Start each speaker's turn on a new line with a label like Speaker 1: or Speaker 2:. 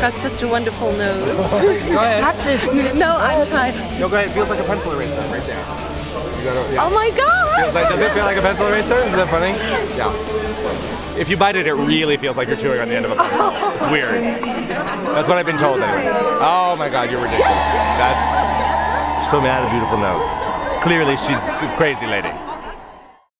Speaker 1: got such a wonderful nose.
Speaker 2: Go ahead.
Speaker 3: Touch it.
Speaker 1: no, I'm trying.
Speaker 2: No, go ahead. It feels like a pencil eraser right there. Gotta, yeah.
Speaker 1: Oh my god!
Speaker 2: Like, does it feel like a pencil eraser? Is that funny? Yeah. If you bite it, it really feels like you're chewing on the end of a pencil. It's weird. That's what I've been told anyway. Oh my god, you're ridiculous. That's. She told me I had a beautiful nose. Clearly, she's a crazy lady.